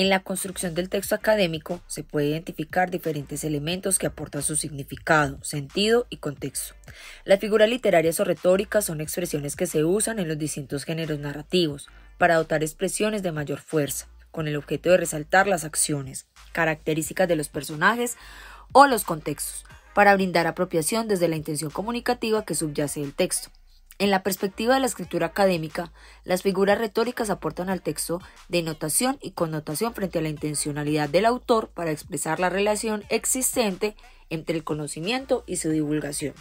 En la construcción del texto académico se puede identificar diferentes elementos que aportan su significado, sentido y contexto. Las figuras literarias o retóricas son expresiones que se usan en los distintos géneros narrativos para dotar expresiones de mayor fuerza, con el objeto de resaltar las acciones, características de los personajes o los contextos, para brindar apropiación desde la intención comunicativa que subyace el texto. En la perspectiva de la escritura académica, las figuras retóricas aportan al texto denotación y connotación frente a la intencionalidad del autor para expresar la relación existente entre el conocimiento y su divulgación.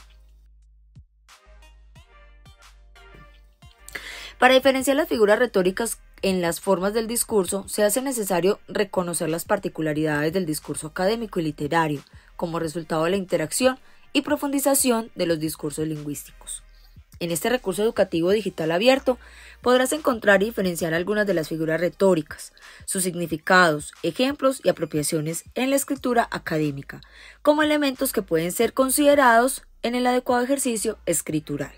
Para diferenciar las figuras retóricas en las formas del discurso, se hace necesario reconocer las particularidades del discurso académico y literario como resultado de la interacción y profundización de los discursos lingüísticos. En este recurso educativo digital abierto podrás encontrar y diferenciar algunas de las figuras retóricas, sus significados, ejemplos y apropiaciones en la escritura académica, como elementos que pueden ser considerados en el adecuado ejercicio escritural.